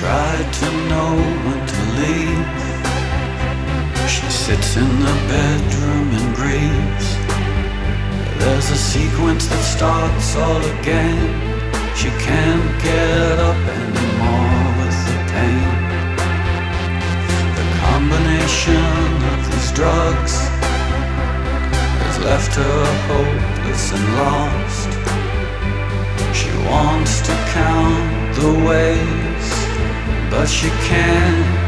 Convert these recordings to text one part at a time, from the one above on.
tried to know when to leave. She sits in the bedroom and grieves. There's a sequence that starts all again. She can't get up anymore with the pain. The combination of these drugs has left her hopeless and lost. She wants to count the ways, but she can't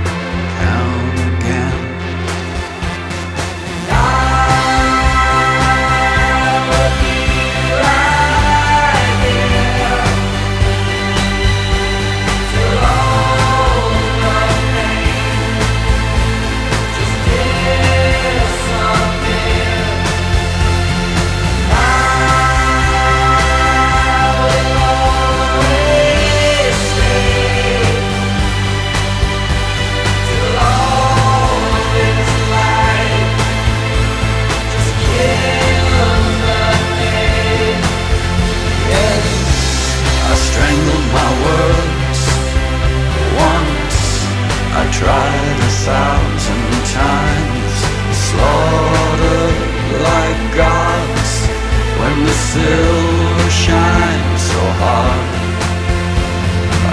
silver shines so hard.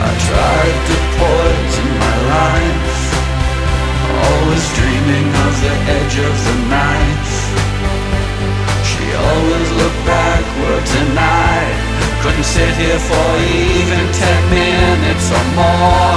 I tried to poison my life Always dreaming of the edge of the knife She always looked backwards and I Couldn't sit here for even ten minutes or more.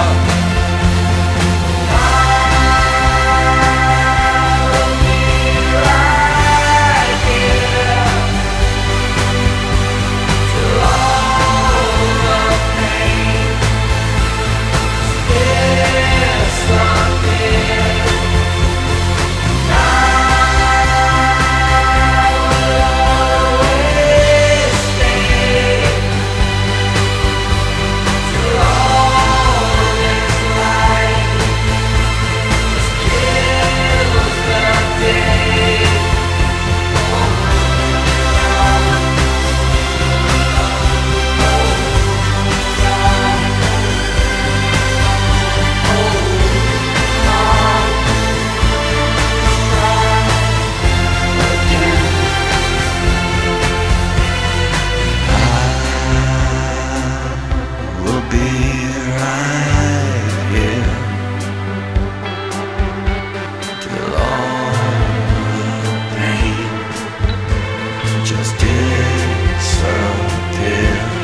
disappear